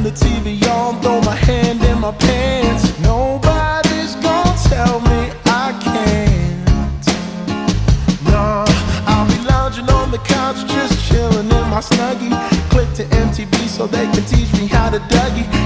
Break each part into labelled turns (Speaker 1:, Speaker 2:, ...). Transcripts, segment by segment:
Speaker 1: Turn the TV on, throw my hand in my pants. Nobody's gonna tell me I can't. No, I'll be lounging on the couch, just chilling in my snuggie. Click to MTV so they can teach me how to Dougie.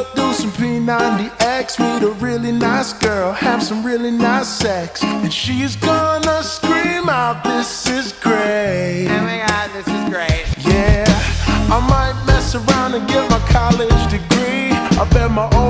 Speaker 1: Up, do some P90X, meet a really nice girl, have some really nice sex, and she's gonna scream out, "This is great."
Speaker 2: Oh my god, this is great.
Speaker 1: Yeah, I might mess around and get my college degree. I bet my old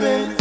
Speaker 1: loving.